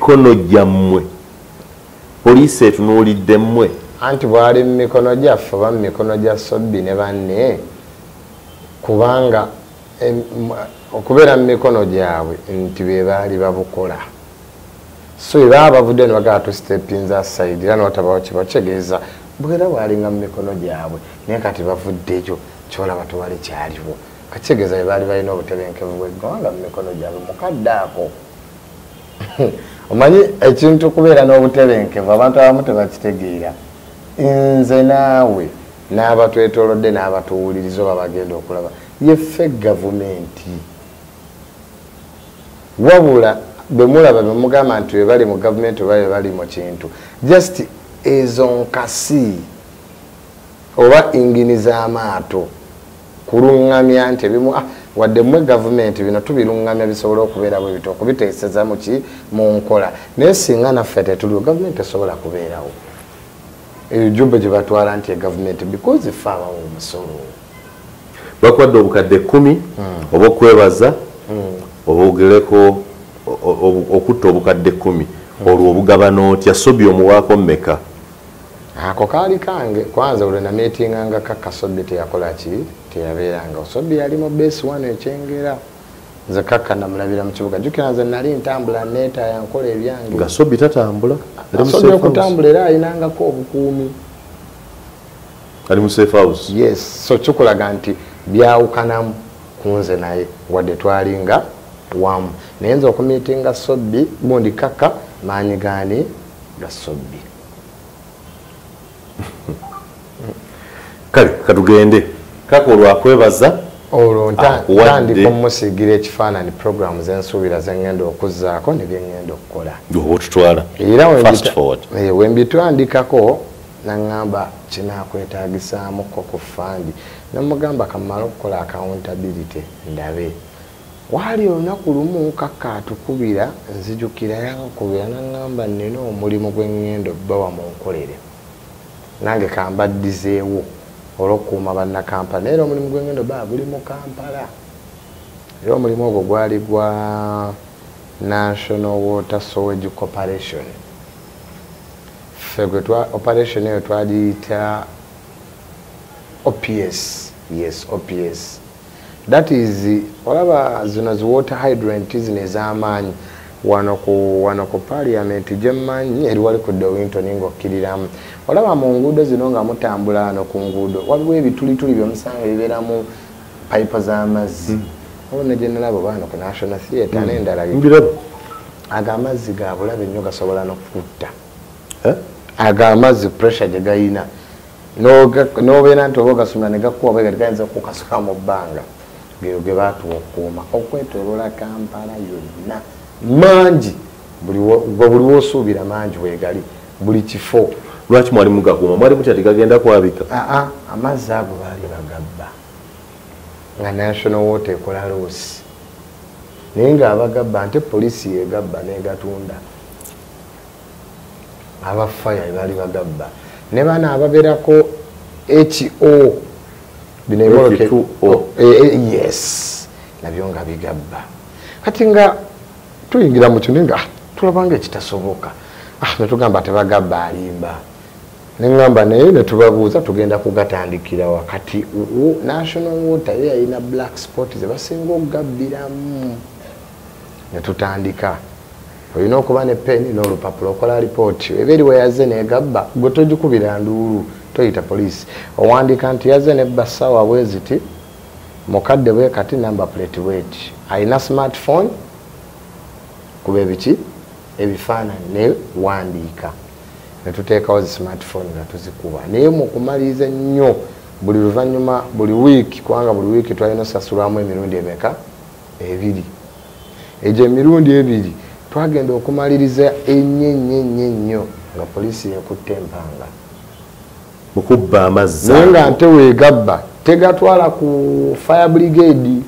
mikono gyammwe. Poliisi etunuulidde mmwe. Anti bwali mu mikono gyaffe oba mu mikono gya sobbi ne banne kubanga okubeera mu mikono gyabwe nti be baali babukola. So bwe baba bavudde ne bagala tusitepinza aside era notabawo kibategeeza bwera bwalinga mu mikono gyabwe naye kati bavuddeyo kyolaba tewali kyaliwo. Kakitegeeza bwe baali balina obutebenkevu bweggwanga mu mikono gyabwe mukadde ako omanyi ekintu okubeera n'obutebenkevu abantu abamu tebakitegeera. Nze naawe n'abatwetolodde n'abatuwuliriza oba bagenda okulaba. Yeffe gavumenti. Wabula bwemulaba bemugamba nti webali mu gavumenti oba webali mu kintu. Just ezo nkasi oba ingini z'amaato kuluŋŋamya nti ebimu ah, wadde mmwe gavumenti bino tubiruŋŋamya bisobole okubeera bwe bito okubiteeseza muki mu nkola. Naye singa naffe tetuliwo gavumenti esobola kubeerawo. Eyo jumbe gye batwala nti egavumenti because fe abawo omusolo. Bakwadde obukadde kumi oba okwebaza oba ogereko o- o- okutta obukadde kumi. Olwo obugabana otya sobi omuwaako mmeka ako kaali kange kwanza olwe nameetinganga kakasobbi teyakola ki teyabeeranga osobbi yali mu besi wano ekyengera nze kakka namulabira mu kibuga. Jukira nze nali ntambula neetaya nkola ebyange. Nga sobi tatambula? Safe house. okutambula era ayinangako obukuumi. Ali mu safe house? Yes. So kikulaga nti byawukanamu kunze naye. Wadde twalinga wamu. Naye nze okumiitinga sobbi gundi kaka maanyi gaani ga sobbi kale katugende. Kaka olwakwebaza? Olwo ntandika omusiigira ekifaananyi programu zensuubira zeŋŋenda okuzzaako ne byeŋŋenda okukola. Oba otutwala era we Fast mbita- forward. eh, naŋŋamba kinakwetagisaamuko ku fandi namugamba kamala okukola accountability ndabe. Waali olunaku lumu kaka atukubira nzijukira yankubira naŋŋamba nina omulimu gwe ŋŋenda obbawa mu nkolere nange kambaddizeewo olwokukuuma bannakampala. Naye era omulimu gwe ŋŋenda obbaa guli mu kampala. Era omulimu ogwo gwali gwa national water sewage corporation. Ffe gwe operation eyo twagiyita ops yes ops that is olaba zino zi water hydrant zino ez'amaanyi wano ku wano ku parliament gyemmanyi eri wali ku dowinton ng'okkiriramu. Olaba mu nguudo zino nga mutambula wano ku nguudo waliwo ebitulituli byomusanga bibeeramu payipo z'amazzi. Olona gye nalaba baano ku national theatre n'endala bye- mbiraba ago amazzi ga bulabe nnyo gasobola n'okutta Eh? ago amazzi pressure gye gayina. N'obeera nti oba ogasumira ne gakuwa bwega tegayinza kukasuka mu bbanga. Ge baatuwa okukuuma. Okwetoloola kampala yonna mangi gwe buli woosuubira mangi wegali buli kifo. Lwaki mwali mugakuuma mwali mutya tigagenda kwabika? Aa amazzi ago baali bagabba nga national water ekola loosi naye ngaabagabba nte poliisi yegabba negatunda abafaya ebaali bagabba. Ne bana ababeerako ho bino H2O. Eh, eh, yes nabyo nga bigabba. Kati nga tuyingira mu kino nga ah, tulabanga ekitasoboka. Ah, netugamba tebagabba alimba. Neŋamba naye netubabuuza tugenda kugatandikira wakati national water yo yalina black spot zebasinga okugabbiramu netutandika olina okuba ne peni n'olupapula okola lipooti eba eri weyaze negabba gwe togikubira nduulu toyita poliisi. Owandika nti yaze nebba ssaawa bwe ziti mukadde bwe kati number plate weti alina smartphone kuba ebiki? Ebifaananyi ne wandiika netuteekawo zi smartphone nga tuzikuba. Naye mukumaliriza ennyo buli luvanyuma buli wiiki kubanga buli wiiki twalina osasulwamu emirundi emeka? Ebiri. Egyo emirundi ebiri twagenda okumaliriza ennyo ennyo ennyo ennyo nga poliisi yekutte empanga. Mukubba amazzi naye nga nte weegabba tegatwala ku fire brigade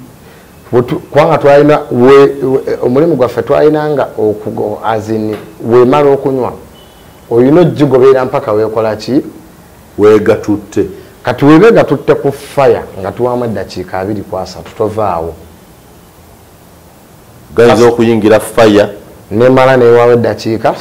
kubanga twalina omulimu gwaffe twalinanga azini wemala okunywa. Olina ogigoberera mpaka weekola ki? Weegatutte. Kati webe nga tutte ku faya nga tuwamu eddakiika abiri ku asatu tovaawo. Gayinza okuyingira faya nemala newawo eddakiika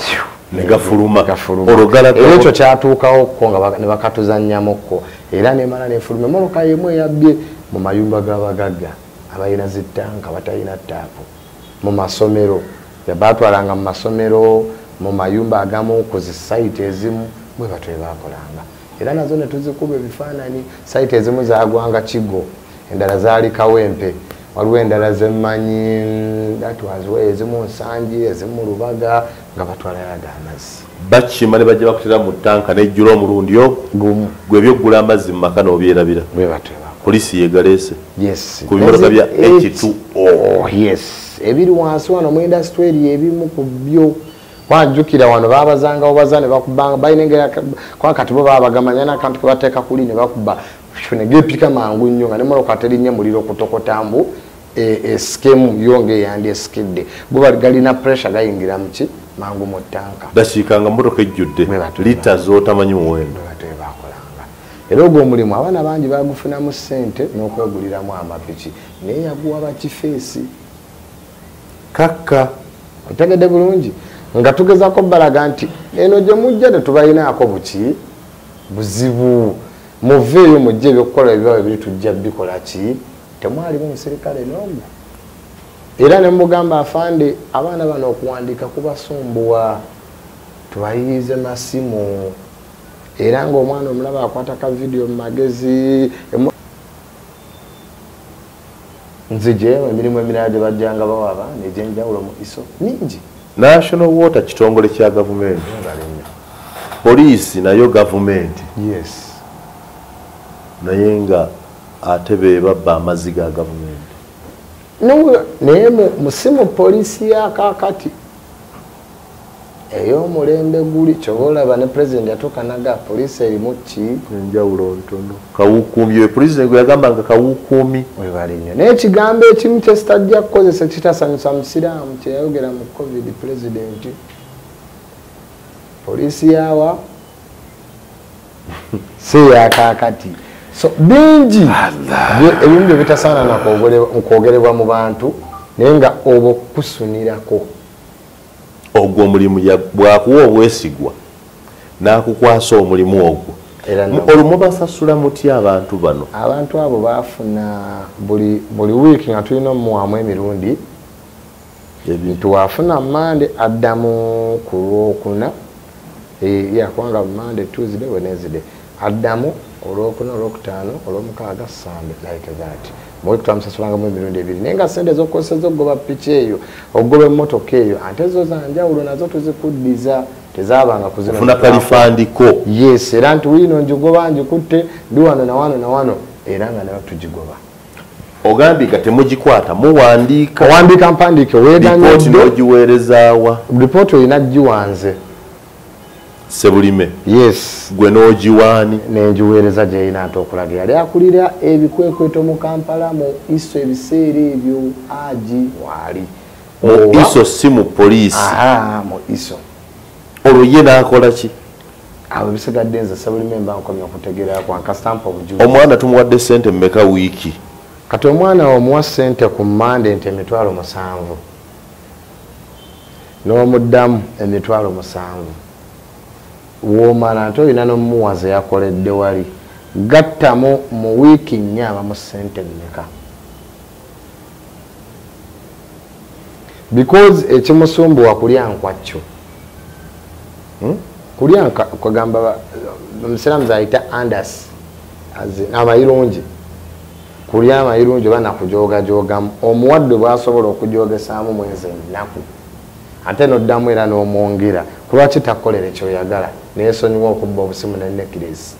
negafuluma gafuluma. olugala era ekyo kyatuukawokko nga ne bakatuzanyamukko era nemala nefuluma. Emmotoka yemu eyabbye mu mayumba g'abagagga abalina zitanka batalina taapu mu masomero batwalanga mu masomero mu mayumba agamu ku zisaite ezimu bwe batyo bakolanga era nazo netuzikuba ebifaananyi saite ezimu zagwanga kigo endala zaali kawempe. Waliwo endala zemmanyi datwazwa ezimu nsangi ezimu lubaga nga batwalalaga amazzi bakima ne bajja bakutera mu tanka nejjula omulundi gumu. Gwe ebyoggula amazzi mu maka n'obyerabira bwe bakola poliisi yegaleese yes. Ku bimoloka bya Ezi- H2O. Oh, yes. Ebiri wansi wano mu indasitry eri ebimu ku byo wanjukira wano babazanga obaza ne bakubanga balina engeri kwa kati bo baba bagamanya n'akantu ke bateeka kuli ne bakuba pyu, ne gepika mangu nnyo nga nemoloka terinnya muliro kutokotambu esikemu yo ngaeyandi esikidde bo bali- galina pressure gayingira muki mangu mu ttanka dakiika nga motoka ejjudde lita z'otamanyi muwendo era ogwo omulimu abaana bangi bagufunamu ssente n'okweguliramu amapiki naye yaguwa bakifeesi kakka otegedde bulungi nga tugezako balaga nti eno gye mujja tetubalinaako buki? Buzibu. Muveeyo mujja ebyokukola ebibawo ebiri tujja bikola ki? Temwalimu musirikale n'omu. Era ne mugamba afande abaana bano okuwandiika kubasumbuwa tubayirize masimu era ngaomwana omulaba akwata ka vidiyo mu magezi emu- nzijeyo emirimu emirala gye bajjanga bawa abaana egyenjawulo mu iso mingi. National water kitongole kya gavumenti. Poliisi nayo gavumenti. Yes. Naye nga ate be babba amazzi ga gavumenti. No- naye mu- musimu poliisi yakakati ey'omulembe guli kyoba olaba ne pulezidenti yatuukanaga poliisi erimu ki? Enjawulo ntono kawukuumi we pulezidenti gwe yagambanga kawukuumi. Webali nnyo naye ekigambo ekimu kyesitajja kukozesa kitasanyusa musiraamu kyeyayogera mu covid pulezidenti poliisi yawa si yakakati so bingi ebimu bye bitasaana nakwogerebwa mu bantu naye nga oba okusunirako ogwo omulimu bwakuwa obwesigwa n'akukwasa omulimu ogwo. Olwo mubasasula mutya abantu bano. Abantu abo bafuna buli wiiki nga tulina omuwamu emirundi Ebi- tuwafuna mande addamu ku lwokuna Eh, ya kubanga mande tuesday wednesday addamu olwokuna olwokutaano olwomukaaga sande like that muwiiki twamusasulangamu emirundi ebiri naye nga sente zokukozesa ogoba piki eyo ogoba emmotoka eyo ate zo zanjawulo nazo tuzikuddiza tezabanga kuzino ofuna kalifandiko yes era nti wiino njigoba njikutte ndi wano na wano na wano era nga nayo tugigoba ogambye nga temugikwata muwandiika. Owandiika mpandiike lipooti weeganyadde n'ogiweerezaawa ripooti olina giwanze sebulime. Yes. Gwe n'ogiwaani. Nenjiweereza gyeyina ate okulaga. Yali akulira ebikwekweto mu kampala mu iso ebiseera ebyo agi waali mu iso si mu poliisi? Mu iso olwo ye n'akola ki? Awo ebisigadde nze sebulime mba nkomya okutegeera kwankasitampa obujulizi omwana tumuwadde sente mumeka wiiki? Kati omwana omuwa sente ku mande nti emitwalo musanvu? N'omuddamu emitwalo musanvu woomala nti olina n'omuwa ze yakoledde wali gattamu mu wiiki nnya abamu sente mmeka? Because ekimusumbuwa kulya nkwakyo Hmm? kulya nka- kwagamba ba- omusiraamu zayita andas amayirungi. Kulya amayirungi oba nakujogajogamu omuwadde bwasobola okujogesaamu mwezi ennaku ate noddamu era n'omwongera kulwaki takolere kyoyagala neyesonyiwa okubba obusimu nenekiresi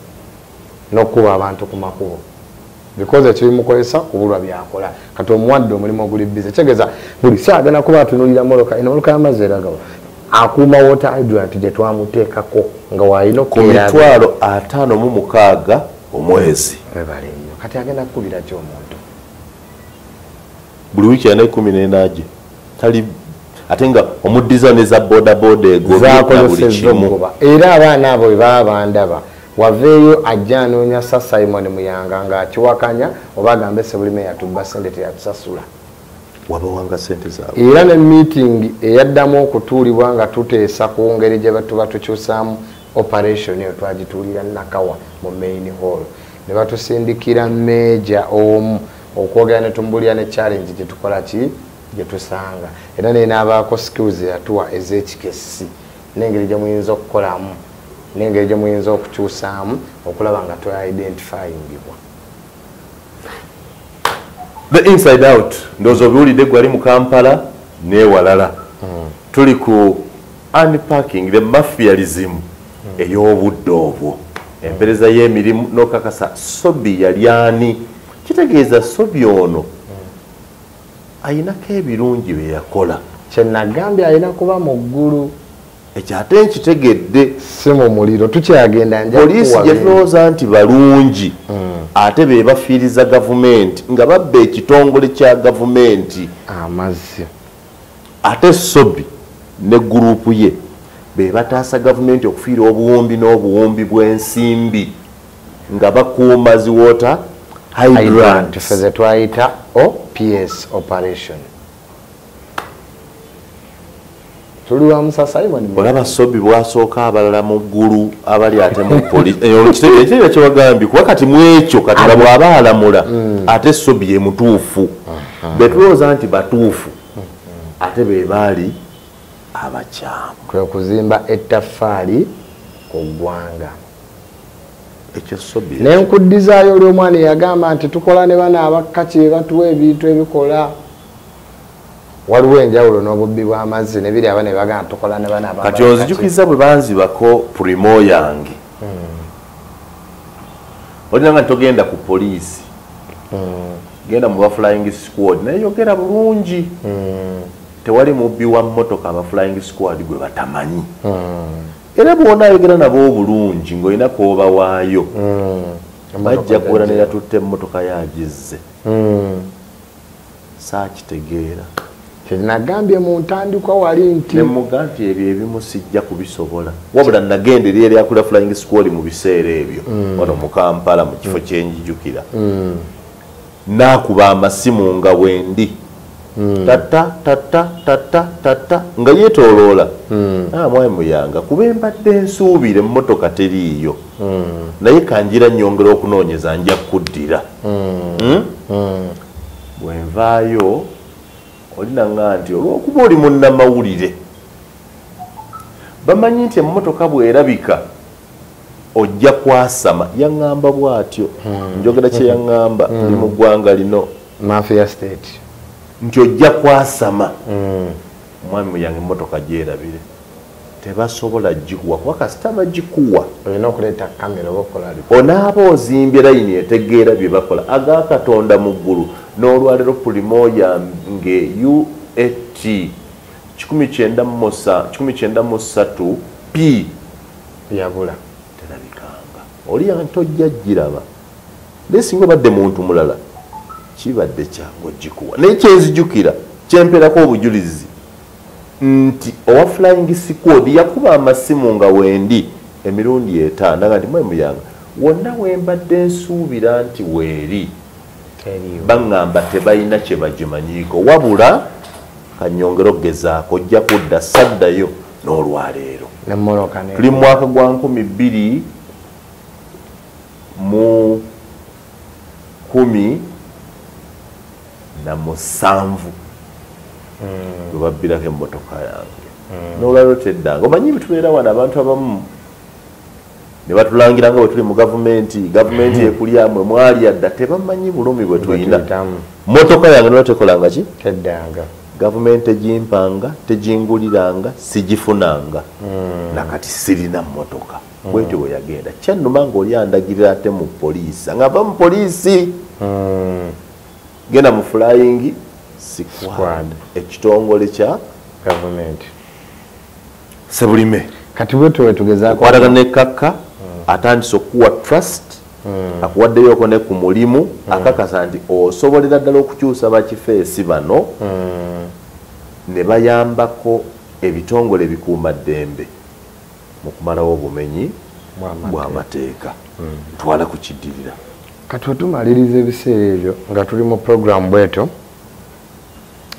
n'okuba abantu ku makubo. Because ekibimukozesa kubulwa byakola. Kati omuwadde omulimu oguli bize kyegeeza buli saa agenda kuba atunulira moloka eno moloka y'amazzi eragawa akuuma water hydrant gye twamuteekako nga walina ku mitwalo ataano mu mukaaga omwezi. Webale nnyo. Kati agenda kukubira ki omuntu? Buli wiiki yana ekumi n'enagi tali ate nga omuddiza ne za bodaboda egobye na buli zakozeseza kimu. okugoba era abaana abo bwe baba bandaba waveeyo ajja anoonya sa simon muyanga ng'akiwakanya oba agambe sebulime yatubba sente teyatusasula. Wabawanga sente zaabwe. Era ne meeting eyaddamu okutuulibwa nga tuteesa ku ngeri gye batuba tukyusaamu operation eyo twagituulira nakawa mu main hall. Ne batusindikira meeja omu okwogera ne tumbulira ne challenge gye tukola ki gye tusanga. Era naye n'abaako skills yatuwa ez'ekikesi n'engeri gye muyinza okukolamu n'engeri gye muyinza okukyusaamu okulaba nga twaidentifyingibwa. The inside out ndowooza obiwulidde gwali mu kampala newalala tuli ku unpacking the mafialism ey'obudde obwo. Empereza y'emirimu n'okakasa sobi yali ani? Kitegeeza sobi ono ayinako ebirungi bye yakola. Kyenagambye alina kuba mu ggulu. Ekyo ate nkitegedde. Si mu muliro tukyagenda poliisi gye tulowooza nti balungi ate be bafiiriza gavumenti nga babba ekitongole kya gavumenti. Amazzi. Ate sobi ne gurupu ye be bataasa gavumenti okufiira obuwumbi n'obuwumbi bw'ensimbi nga bakuuma ziwota hydrant. ffe ze twayita ops operation. Tuli wa musasa Simon olaba sobi bwasooka abalala mu ggulu abali ate mu polisi kyewagambye kuba kati mu ekyo kati nga bw'aba alamula ate sobi ye mutuufu. Betulowooza nti batuufu ate be baali abakyamu. Kwe kuzimba ettaffaali ku ggwanga ekyo sobi nenkuddizaayo oli omwana eyagamba nti tukola ne bana abakkaki be batuwa ebintu ebikola. Waliwo enjawulo n'obubbi bw'amazzi nebiri aba ne bagamba tukola ne bana aba- kati onzijukiriza bwe banzibako primo yange. Olina nga ntogenda ku poliisi. Genda mu baflying squad nayeyogera bulungi. Tewali mubbi wa mmotoka aba flying squad gwe batamanyi era bwonayogera nabo obulungi ng'olina kwoba waayo. Bajja kuwera neyatutte emmotoka yagizze. Mm. saakitegeera. Kyenagambye mu ntandikwa wali nti nemuga nti ebyo ebimu sijja kubisobola. Wabula nagenda eri eryakula flying squad mu biseera ebyo. Wano mu kampala mu kifo kyenjijukira nakuba amasimu nga wendi tata tata tata tata nga yeetoloola mwami muyanga kuba embadde ensuubire emmotoka teriiyo. Naye kanjira nyongera okunoonyeza nja kuddira. Bwenvaayo olinaga nti olwokuba oli munnamawulire bamanyi nti emmotoka bwerabika ojja kwasama. Yaŋŋamba bw'atyo. Njogera kye yaŋŋamba ndi mu ggwanga lino. Mafia state nti ojja kwasama. Omwami muyange emmotoka gyerabire. Tebasobola gikuwa kuba kasita bagikuwa olina okuleeta kamera oba okukola onaaba ozimbye layini etegeera bye bakola. Agakatonda mu ggulu. N'olwaliro pulimo yange uat 1993 p. Yabula. Terabikanga. Oli tojja giraba naye singa obadde muntu mulala kibadde kyangu ogikuwa naye kyenzijukira kyemperako obujulizi nti owa flying squad yakuba amasimu nga wendi emirundi etaano nga nti mwemuyanga wonna wembadde nsuubira nti weeri baŋŋamba tebalina kye bagimanyiiko wabula kanyongera okugezaako ojja kudda saddayo n'olwaleero. Tuli mu mwaka gwa nkumi bbiri mu kumi na musanvu. Lwe babbirako emmotoka yange. N'olwaliro teddanga omanyi bitubeera wano abantu abamu ne batulangira nga bwe tuli mu gavumenti gavumenti ekulyamu mwali adda tebamanyi bulumi bwe tulina. Motoka yange nolwa tekolanga ki? Teddanga. Gavumenti tegimpanga teginguliranga sigifunanga. Nakati sirina mmotoka. Bwetyo bwe yagenda. Kyannuma ngaoli andagirira ate mu poliisi angava mu poliisi genda mu flying squad. ekitongole kya gavumenti sebulime kati bwetu wetugezaako okwatagana nekakka atandise okukuwa trust akuwaddeyoko ne ku mulimu akakasa nti osobolera ddala okukyusa bakifeesi bano ne bayambako ebitongole bikuumaddembe mu kumalawo obumenyi Bw'amateeka. bw'amateeka twala kukiddirira kati wetumaliriza ebiseera ebyo nga tuli mu programu bweto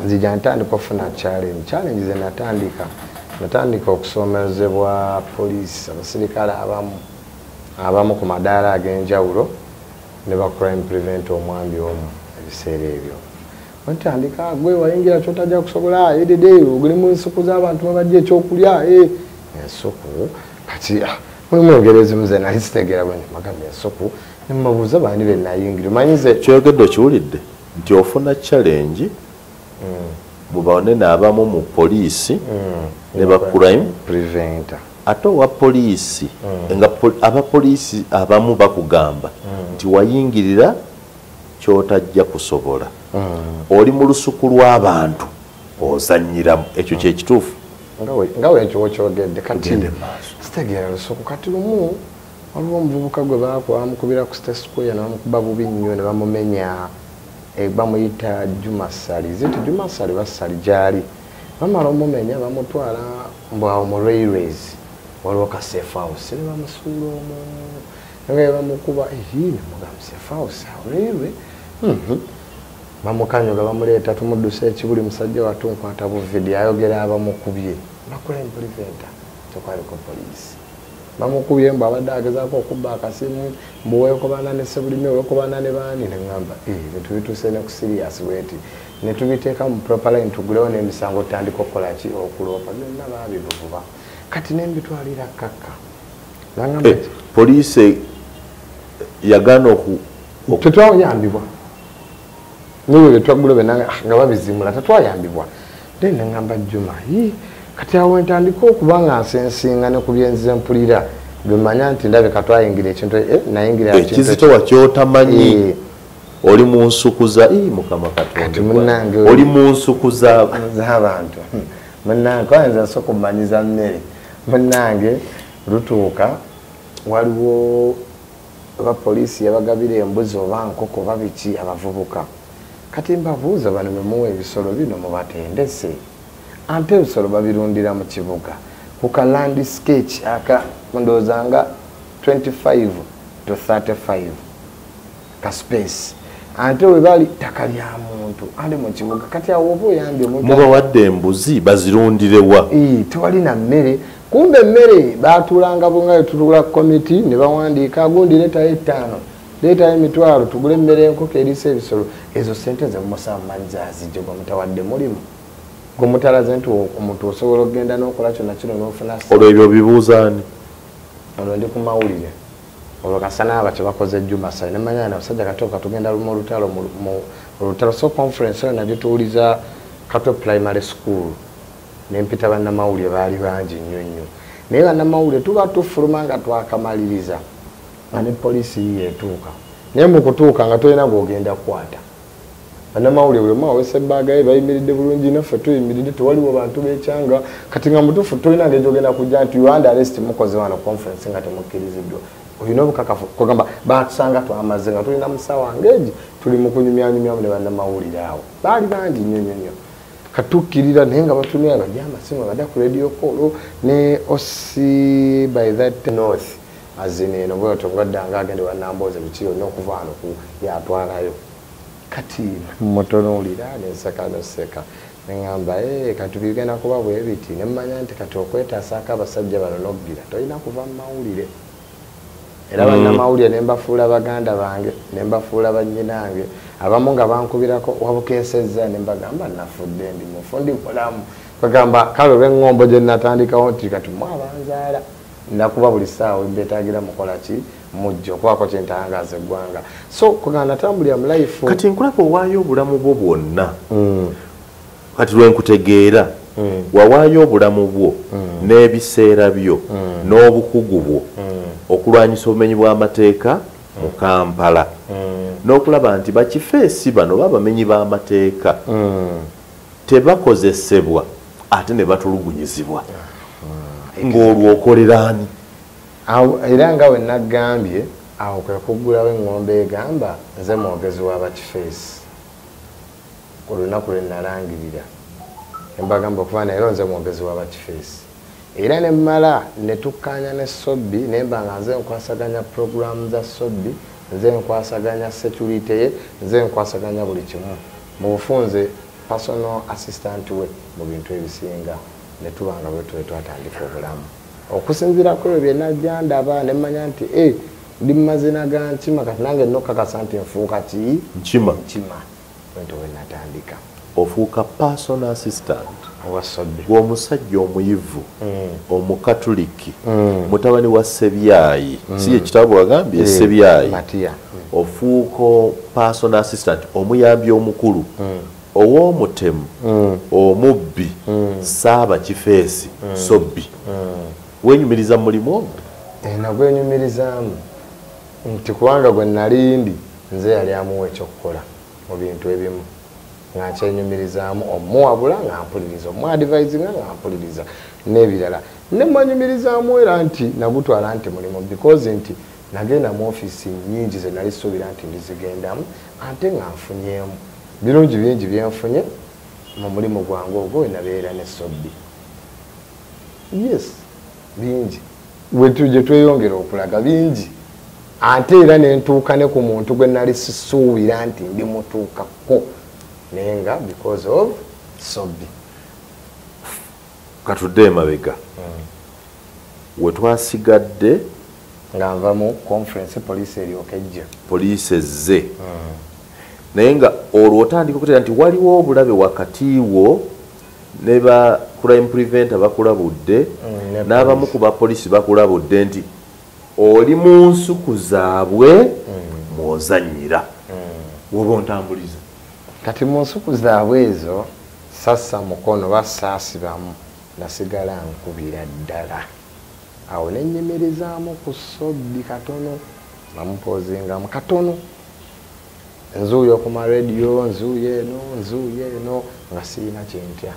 nzija ntandika okufuna challenge challenge ze natandika natandika okusomezebwa poliisi abasirikale abamu abamu ku madaala ag'enjawulo ne ba crime prevent omwambi omu ebiseera ebyo wetandika gwe wayingira kyotajja kusobola edede oguli mu nsuku z'abantu babajja ekyokulya eh. ensuku kati ah, mulimu engero ezimu ze nali zitegeera bwe magamba ensuku nemubabuuza bani benayingira omanyize kyogedde okiwulidde nti ofuna challenge mubawone n'abamu mu poliisi ne ba crime. Preventer. Ate owa poliisi nga pol- abapoliisi abamu bakugamba nti wayingirira kyotajja kusobola. Oli mu lusuku lw'abantu ozanyiramu ekyo kyekituufu nga we- nga wekyo kyogedde kati kitegeera lusuku kati lumu waliwo omuvubuka gwe bamukubira ku state square nebamukuba bubi nnyo ne bamumenya eh, bamuyita jumasali ziti jumasali basali gyali. Bamala omumenya bamutwala mbwawo mu railways. Waliwo ka safe house ne bamusuula omwo nga bamukuba nemugamba safe house awo railway? Mhm. bamukanyuga bamuleeta tumuddusa ekibuli musajja watunkwata buvidi ayogera abamukubye. Bakola impreventa tekwaliko poliisi bamukubye mbu abadde agezaako okubba akasimu mbu wekobana ne sebulimi wekobana ne baani neŋamba bintu bituuse ne ku sirias bweti. Ne tubiteeka mu propaline tugulewo n'emisango tutandika okukolaki okuloopa byonna baabivuvuba kati nembitwalira kakka. Eh, poliisi yagaana tetwayambibwa. Niwe betwaggula benanga nga babizimula tetwayambibwa. Then neŋamba juma "Yi, kati awo entandika okuba nga nsensinga ne ku byenzize mpulira bemanya nti ndabe katwayingira ekintu eh, nayingira ekizitowa kyotamanyi Eh. oli mu nsuku za mukama katonda oli mu nsuku za z'abantu munange kwanza nsooka okumanyiza mmere. Munange lutuuka waliwo abapoliisi yabagabira embuzi oba nkoko oba biki abavubuka. Kati mbabuuza bano memuwa ebisolo bino mubatendese ante ebisolo babirundira mu kibuga. Ku ka land sketch aka ndowooza nga 25 to 35 ka space. Ate we bali ttaka lya muntu. Andi mu kibuga kati awo oba oyambye mubawadde embuzi bazirundirewa tewali na mmere. Kumbe emmere batulanga bunga etutula komiti ne bawandiika gundi leetayo ettaano. Leetayo emitwalo tugule emmere enkoko eriisa ebisolo. Ezo sente ze mumusaba mumanyiza azijja gwe mutawadde mulimu gwe mutalaze nti omuntu osobola okgenda n'okola kyonna kino n'ofuna olwo ebyo bibuuzaani olwo ndi ku mawulire. Olwo kasana aba kyebakoze ejumasa nemanya na basajja katooka tugenda mu olutalo olutalo so conference eyo nagituwuliza katwe primary school. Nempita bannamawulire baali bangi nnyo nnyo. Naye bannamawulire tuba tufuluma nga twakamaliriza nga ne poliisi yiyo etuuka naye mu kutuuka nga tolina gwogenda kukwata bannamawulire buli omu awesa ebbaaga ye bayimiridde bulungi naffe tuyimiridde tewaliwo bantu bekyanga kati nga mutuufu tolina ngeri gyogenda kujja nti uganda arest mukoze wano conference nga temukkiriziddwa. Olina obukakafu kugamba batusanga twamaze nga tulina musawa ngeegi tuli mu kunyumyanyumyamu ne bannamawulire awo baali bangi nnyo nnyo nnyo. Katukkirira naye nga batunira bajja amasimu badda ku radio call ne osi by that north. Azina eno bwetyo ngaddanga agende wanambooze biki yonna okuva wano ku yatwalayo kati. Mutonuulira nenseka noseka neŋamba "Eh, kati bigenda kuba bwe biti nemmanya nti kati okwetaasaako abasajja bano noggira tolina kuva mu mawulire. Era bannamawulire ne mbafuula baganda bange ne mbafuula bannyinange abamu nga bankubirako wabukesezza ne mbagamba nafudde ndi mufu ndi mulamu. Bagamba kale olw'eŋŋombo gye natandikawo nti kati mwabanzaala nakuba buli ssaawa mbetagira mukola ki mujja okubaako kyentangaza eggwanga. So kugamba natambulira mu life kati nkulaba owaayo obulamu bwo bwonna. Mm. kati lwenkutegeera wawaayo obulamu bwo n'ebiseera byo n'obukugu bwo okulwanyisa obumenyi bw'amateeka mu kampala. N'okulaba nti bakifeesi bano babamenyi b'amateeka tebakozesebwa ate ne batulugunyizibwa. Ng'olwo okoleraani Awo- era nga we nagambye awo kwe kuggulawo eŋŋombe egamba nze mwogezi w'abakifeesi ku lunaku lwe nalangirira embagamba okuba naero nze mwogezi w'abakifeesi era ne mmala ne tukkaanya ne sobbi naye mba nga nze nkwasaganya puroguramu za sobbi nze nkwasaganya security ye nze nkwasaganya buli kimu. Mu bufunze personal assistant we mu bintu ebisinga ne tuba nga bwe tube twatandika obulamu okusinziira ku ebyo byenajja ndaba ne mmanya nti e ndi mumazina ga nkima kati nange nokakasa nti nfuuka ki? Nkima. nkima. Bwento bwe natandika. Ofuuka personal assistant gweomusajja omuyivu omukatuliki mutabani wa sebyayi si ekitabo wagambye sebyayi matiya ofuuka personal assistant omuyambi omukulu ow'omutemu omubbi saaba kifeesi sobbi wenyumiriza mu mulimu ogwo? Nagwenyumirizaamu nti kubanga gwe nalindi nze yali amuwa ekyokukola mu bintu ebimu. Nga nkyenyumirizaamu omuwabula nga mpuliriza omuadivisinga nga mpuliriza n'ebirala. Nemanyumirizaamu era nti nagutwala nti mulimu because nti nagenda mu ofiisi nyingi ze nali suubira nti ndizigendamu ate nga nfunyemu. Birungi bingi byenfunye mu mulimu gwange ogwo wenabeera ne sobbi. Yes bingi. Gye tweyongera okulaga bingi ate era nentuuka ne ku muntu gwe nali sisuubira nti ndimutuukako naye nga because of sobbi katudde emabega. Wetwasigadde nga nva mu conference poliisi eryoka ejja poliisi ezze naye nga olwo otandika okutera nti waliwo obulabe wakati wo ne ba crime preventer bakulabudde Mm, n'abamu ku bapoliisi bakulabudde nti oli mu nsuku zaabwe mwozanyira woba ontambuliza. Kati mu nsuku zaabwe ezo sassa mukono basaasibamu nasigala nkubira ddala. Awo nenyimirizaamu ku sobbi katono namupozingamu katono. Nzuuya ku marediyo nzuuya eno nzuuya eno nga siina kyentya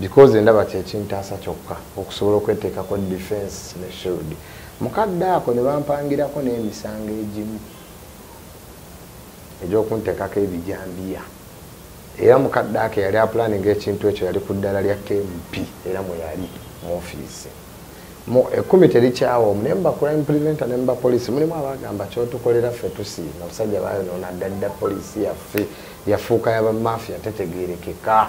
because ndaba kyekintaasa kyokka okusobola okweteekako defense ne shield mukadde ako ne bampangirako n'emisango egimu egyokunteekako ebijambiya. Era mukadde ake yali apulaninga ekintu ekyo yali ku ddala lya kmp era mwe yali mu ofiisi mu ekumi terikyawo nemba crime preventer nemba poliisi mulimu abagamba kyotukolera ffe tusiima. Abasajja bayonoona ddadda poliisi yaffe yafuuka yabamafia tetegerekeka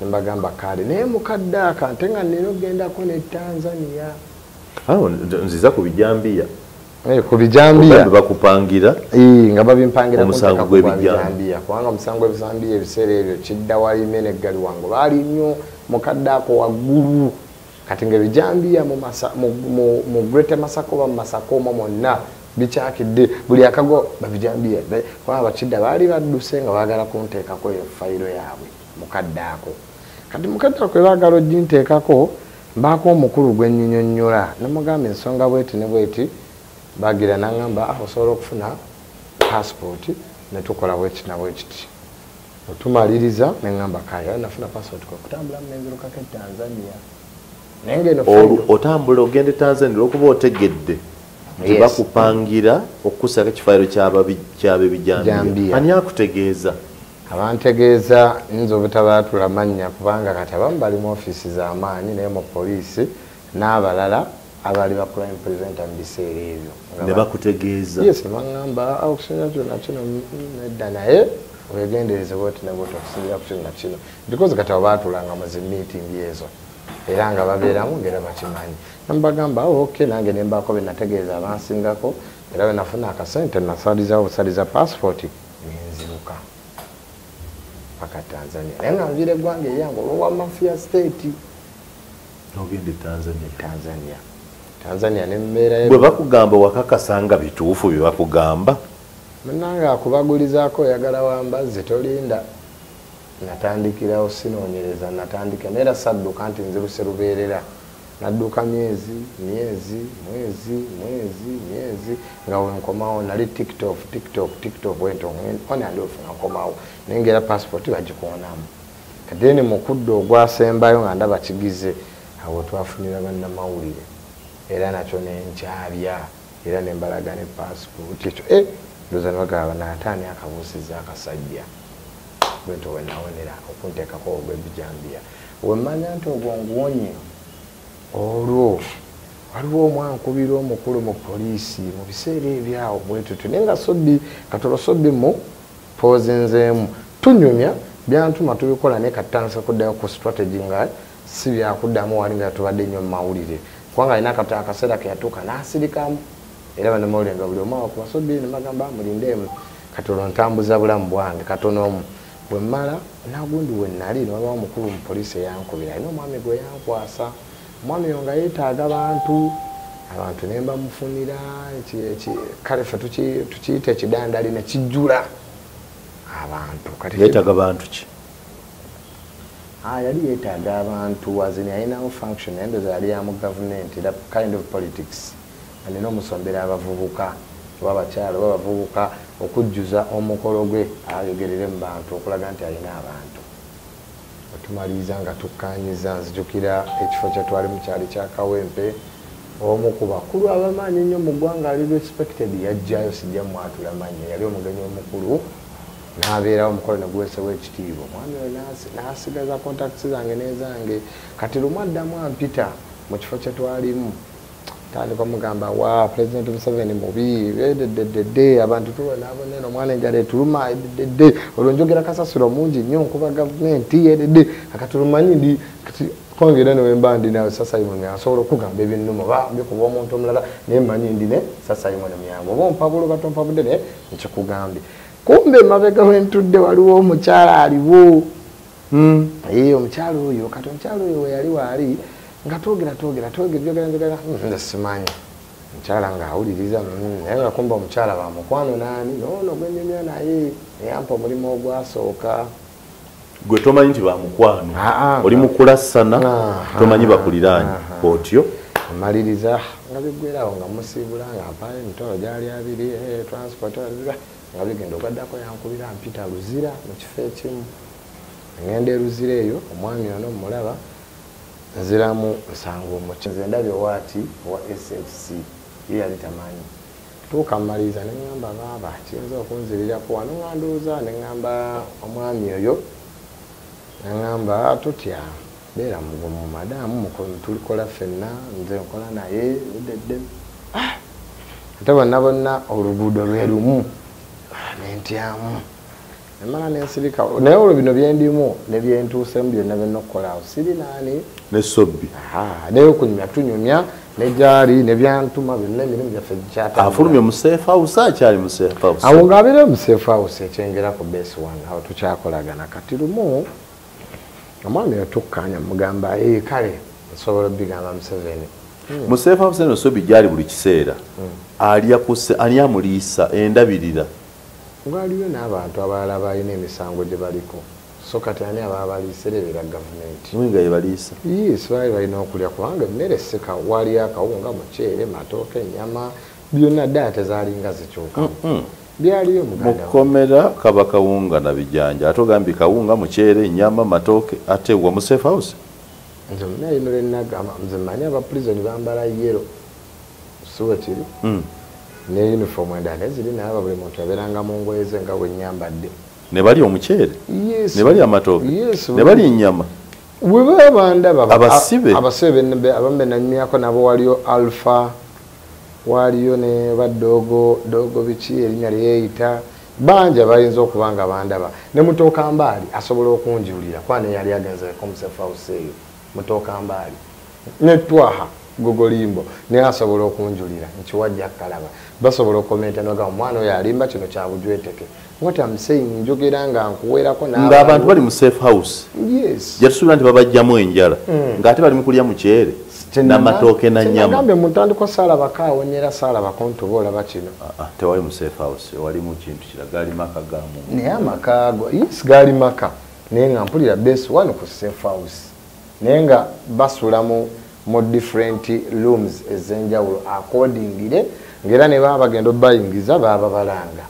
nembagamba kale naye mukadde aka nte nga nina ogendako ne tanzania. Nziza ku bijambiya. Eh, ku bijambiya? Ogambe bakupangira. Ii, nga babimpangira Omusango gw'ebijambiya. bijambiya. Kubanga omusango gw'ebijambiya ebiseera ebyo kidda walime neggali wange baali nnyo mukadde ako waggulu. Kati ngaebijambiya mu Masa- mu- grete masaka oba mu masaka omwo mwonna bikyakidde. Buli akago babijambiya kubanga bakidda baali badduse nga baagala kunteekako eyo fayiro yaabwe mukadde ako kati mukadde ako ebaagala oginteekako mbaako omukulu gwennyinnyonnyola namugamba ensonga bweti ne bweti bagira nangamba ah, osobola okufuna passport? Netukola bwekiti nabwekiti otumaliriza neŋamba kaya nafuna passport kwekutambula munenzirukako etanzania otambula ogende tanzania olwokuba otegedde Yes. bakupangira okukusako ekifairo kyabebijambiya Jambiya. ani akutegeeza abantegeeza nyinza obutabaatula mannya kubanga kati abamu bali mu ofiisi z'amaanyi naye mu poliisi n'abalala abaali ba crime preventer mu biseera ebyo. Nga ne ba- bakutegeeza. Yes baŋŋamba okusinza kyona kino mm, nedda naye wegendereze bwoti ne bwoti okusinzira ku kino na kino. Because kati abo baatulanga mu zi meeting ezo era nga babeeramu ngaera bakimanyi. Nambagamba oh, ok nange nembaako benategeeza abansingako era wenafuna akasente nasalizawo busaliza nenziruka paka tanzania. Naye nga nvira eggwanga eyange olwowa mafia state. Ogende tanzania. Tanzania. Tanzania nembeerayo bwe bakugamba wakakasanga bituufu bye bakugamba munange akubagulizaako oyagala wambazze tolinda. Natandikirawo sinoonyereza natandika. Naye era sadduka nti nziruse lubeerera nadduka myezi myezi mwezi mwezi myezi. Nga wenkomawo nali tiktok tiktok tiktok wento on and off nga nkomawo naye ngaera passport bagikonamu kadeni mukudde ogwasembayo nga ndaba kigize awo twafunira bannamawulire. Era nakyo nenkyabya era nembalaga ne passport. Ekyo e ndoza nebagaba naataani akabuusiza akasajja? Bwento wenawonera okunteekako ogwebijambiya wemmanya nti ogwo nguwonye olwo waliwo omwankubira omukulu mu poliisi mu biseera ebyawo bwetutu naye nga sobbi katolo sobbi mu poozi nzeemu. Tunyumya byantuma tubikola naye katutandisa kuddayo ku strategy nga si byakuddamu wali nga tubadde nnyo mu mawulire. Kubanga alina akaseera keyatuuka n'asirikamu. Era banemawulire nga buli omu awakubasobi nebagamba mulindeemu katono ntambuza bulamu bwange katono omu. Bwe mmala nagundi we nali newabawo omukulu mu poliisi eyankubira. Alina omwami gwe yankwasa omwami oyo nga yeetaaga bantu abantu ne mbamufunira kale ffe tuki- tukiyita ekidandali nekijjula abantu. Kati yeetaga bantu ki? Ah, yali yeetaaga abantu wazini alinawo function naye ndoza yali yamu gavumenti that kind of politics. Alina omusombera abavubuka oba abakyala oba abavubuka okujjuza omukolo gwe ayogerere mu bantu okulaga nti alina abantu otumaliriza nga tukkanyiza nzijukira ekifo kyetwali mu kyali kya kawempe. Omu ku bakulu abamaanyi ennyo mu ggwanga ali respected yajjayo sijja mwatula manya yali omugenyi omukulu nabeerawo omukolo neguwesewo ekitiibwa. Omwami oyo nasi- nasigaza contacts zange nezange kati lumu addamu ampita mu kifo kyetwalimu tandika mugamba wa president museveni mubi dededede abantu tubonaabonene omwana enjala etuluma dedede olwo njogera kasasiro mungi nnyo nkuba gavumenti edede akatulumanyi ndi kongera newemba ndi nawe sasayimoni asobola okugamba ebinnuma oba bikuba omuntu omulala naye manyi ndi ne sasayimoni muyangu oba ompabulo batompabudde naye nkikugambye. Kumbe mabega wentudde waliwo omukyala aliwo? Mm. ee omukyala oyo kati omukyala oyo weyali waali nga twogera twogera twogera njogera njogera. Mm, nze simanyi. Omukyala ngaawuliriza mm, naye ngakumba omukyala bamukwano naani noono gwenyumya naye neyampa omulimu ogwasooka. Gwe tomanyi nti bamukwano Ah, ah. oli mukulassana Ah, tomanyi bakuliraanye ah, ah. otyo amaliriza nga biggwerawo nga musiibula nga mpayo emitolo gyali abiri eh, transport abira nga bigenda ogaddako yankubira mpita luzira mu kifo ekimu. Ngenda eruzira eyo omwami ono mulaba nziramu nsanga omuki nze ndabye owaati owa sfc ye yali tamanyi. Tuuka mmaliriza neŋŋamba baaba kiyinza okunzirirako wano? Ŋandowooza neŋŋamba omwami oyo neŋŋamba tutya beera mugumu madamu tulikola ffenna nze nkola naye udedde ate bonna bonna oluguudo lwe lumu Ah, nentyamu nemala nensirika naye olwo bino byendimu nebyentuusemu byonna byonna okukolaawo siri naani ne sobbi naye okunyumya tunyumya negyali nebyantuma byonna emirimu gyaffe gikyatambula. afulumye mu safe house akyali mu safe house. Awo ngaabeera mu safe house ekyengera ku base one awo tukyakolagana kati lumu omwami oyo tukkanya mugamba "Eh, kale nsobola obigamba museveni. Mu safe house eno sobbi gyali buli kiseera. Alya kuse ani amuliisa endabirira ngaaliyo n'abantu abalala balina emisango gye baliko. So kati ani ababa baliiserebera gavumenti? Mwinga yebaliisa yes baali balina okulya kubanga emmere sika wali akawunga muceere matooke enyama byonna ddala tezalinga zikyuka. Byaliyo mukomera kaba kawunga na bijanja. Ate ogambye kawunga muceere nyama matooke ate wa mu safe house? Nze munayino lwenagamba nze manyi abapurizoni bambala yero siwe kiri. Mm. Ne uniform endala ziri naye aba buli muntu yabeeranga mu ngoye ze nga bwe nyambadde ne balya omuceere? Ne balya amatooke? Ne balya ennyama bwe baba bandaba Abasibe? abasibe be- be- abamu benanyumyako nabo waliyo alpha waliyo ne badogo dogo biki erinnya lyeyita bangi abayinza okuba nga bandaba. Ne mutokambaali asobola okunjulira kuba ne yali agenzeko musefause eyo. Mutokambaali ne twaha gogolimbo naye asobola okunjulira nkiwajja kalaba basobola okomenta noga omwana oyo alimba kino kyabujweteke what am saying njogera nga nkuwerako ng'abantu bali mu safe house. Yes. Jatusuubira nti babajjamu enjala. Ng'ate bali mu kulya muceere n'amatooke na nyama nagambye mutandika saalabako awonyera saalabako ntuba olaba kino. Ah, ah, tewali mu safe house walimu kintu kiraga ali maka ga muntu naye amaka yes gaali maka. Naye nga mpulira base one ku safe house. Naye nga basula mu mu different rooms ez'enjawulo accordingire ngaera ne baba bagenda obayingiza baba balanga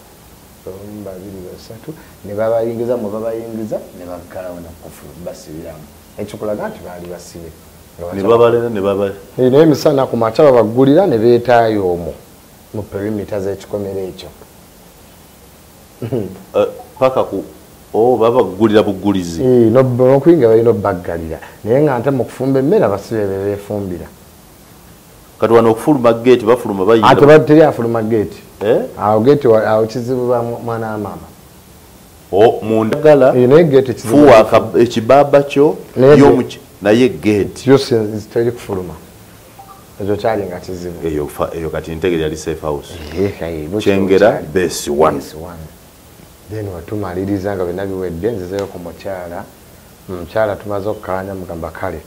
omu babiri basatu ne babayingiza mwe babayingiza ne baggalawo nakufulu basibiramu. Ekikulaga nti baali basibe. Naye emisana ku makya babaggulira ne beetaayo omwo mu perimita z'ekikomero ekyo. Eh, paka ku o Eh, no- n'okuyinga balina obbaggalira naye nga nte mu kufumba emmere abasibe be beefumbira kati wano okufuluma geeti bafuluma ate bayinga ba- teri afuluma geeti Eh? awo geeti awo kizibu ba mwana wa maama. Mundagala Eh, fuwa ekibaaba kyo Naye geeti teri kufuluma. Ekyo kyali nga kizibu. Eyo kati ntegere yali safe house. Kyengera base one. then wetumaliriza nga byonna biwedde nzizeyo ku mukyala. Omukyala tumaze okukalanya mugamba kale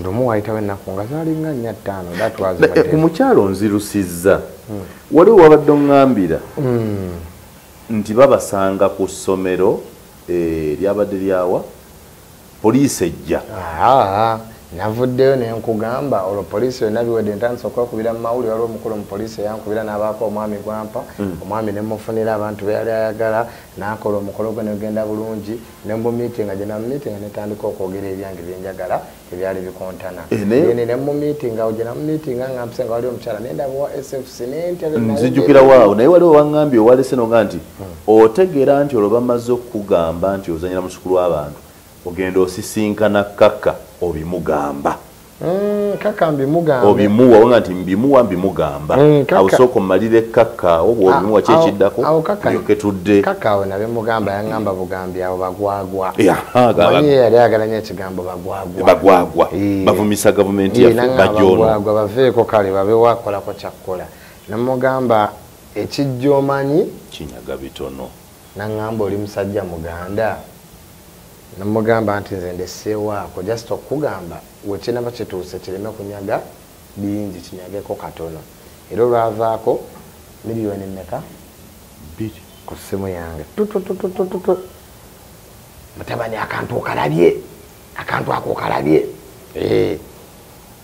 ndomu wayitawo ennaku nga zalinga nnya ttaano that was day. ku mukyalo nzirusizza waliwo wabadde oŋŋambira Mm. nti babasanga ku ssomero eh, lyabadde lyawa poliisi ejja Ah, navuddeyo nenkugamba olwo poliisi yonna biwedde ntandisa okwekubira mu mawulire waliwo omukulu omupoliisi eyankubira n'abaako omwami gwampa omwami nemufunira abantu beyali ayagala nakola omukolo gwe negenda bulungi nemumiitinga gye namumiitinga netandika okwogera ebyange byenjagala ebyali bikontana. Eh, naye- ene nemumiitinga awo gye namumiitinga nga mpise nga wali omukyala nendabawa sfc nentebe nzijukira waawo. Naye waliwo waŋŋambye owalese no nga nti otegeera nti olwo bamaze okukugamba nti ozanyira mu sukulu w'abantu ogenda osisinkana kaka obimugamba. Kaka mbimugambe obimuwa wanga nti mbimuwa mbimugamba. Mm, kaka. awo sooka omalire kaka oba obimuwa ki ekiddako olyoke tudde kaka awo nabimugamba yaŋŋamba bugambi awo bagwagwa. Yeah, ha, ga- manyi yali ayagala nyo ekigambo bagwagwa. Bagwagwa. Bavumisa gavumenti yaffe bagwagwa baveeko kale babewakolako kyakkola. Namugamba ekijja omanyi kinyaga bitono naŋŋamba oli musajja muganda namugamba nti nze ndesseewaako just okugamba wekinaba kituuse kireme kunyaga bingi kinyageko katono. Era olwavaako miliyoni mmeka? Bbiri ku ssimu yange. Tutututututu mutabani akantu okalabye akantu ako okalabye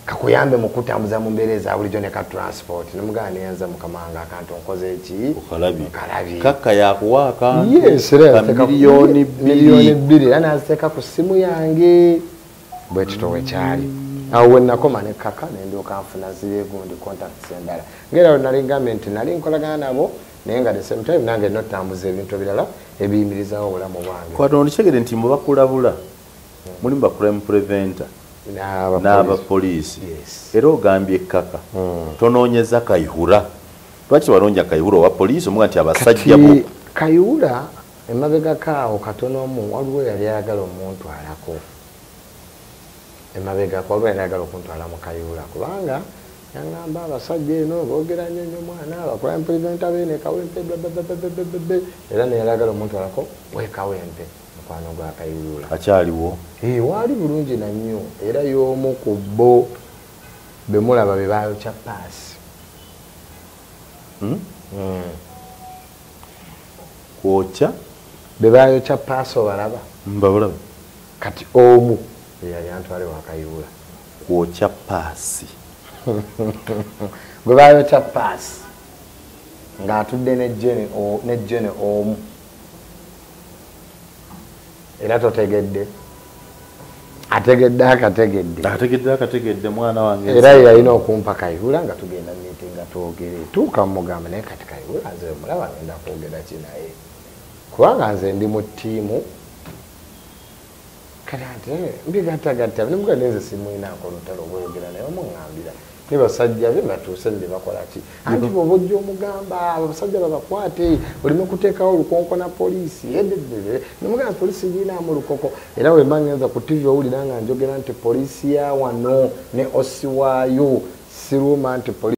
kakuyambe mu kutambuza mu mbeera eza bulijjo ne ka transport. Nemugana neyanza mukamanga akantu nkoze eki okalabye nkalabye kaka yakuwa akantu? Yes era ka yateeka ku- miliyoni miliyoni bbiri. Era naziteeka ku ssimu yange. Bwe kito wekyali awo wenakoma ne kaka nendyoka nfuna ziri gundi contacts endala ngaera we nali ngambe nti nali nkolagana nabo naye nga the same time nange notambuza ebintu ebirala ebiyimirizawo obulamu bwange. Kwatono kitegere nti mubakulabula mulimu ba crime preventer N'abapoliisi. era ogambye kaka Mm. tonoonyeza kayihura. Lwaki walonja kayihura owa poliisi? Omuga nti abasajja bo. Kati kayuula emabegako awo katono omu waliwo yali ayagala omuntwalako emabegako waliwo yali ayagala okuntwala mu kayuula kubanga yaŋŋamba abasajja eno boogera nnyo nnyo mwana abacrime preventa beene kawempe bebebebebebebe era neyali ayagala omuntwalako wekawempe mukwano gwa kayuula. Akyaliwo? Eh, waali bulungi nannyo era y'omu ku bo bemulaba be bayokya paasi. Hmm? Mm. kwokya? Be bayokya paasi obalaba. Mbabulaba kati omu eyali antwale wakayuula kwokya paasi. Gwe bayokya paasi ng'atudde ne jene omu era totegedde. Ategedde akategedde. Ategedde akategedde mwana wange era yalina okumpa kayuula nga tugenda miti nga twogere. Tuuka mumugamba naye kati kayuula nze mulaba ngenda kwogera ki naye? Kubanga nze ndi mu ttiimu. Kati ate mbigattagatta nimugande nze simwinaako olutalo obweyogera naye omuŋŋambira ne basajja be batuuse ne bakola ki anti bwoba ojja omugamba abasajja babakwate olime kuteekawo olukonkona poliisi ededede nemugamba poliisi giinaamu olukoko era wemba ngenza ku tivi owulira nga njogera nti poliisi ya wano ne osi waayo siruma nti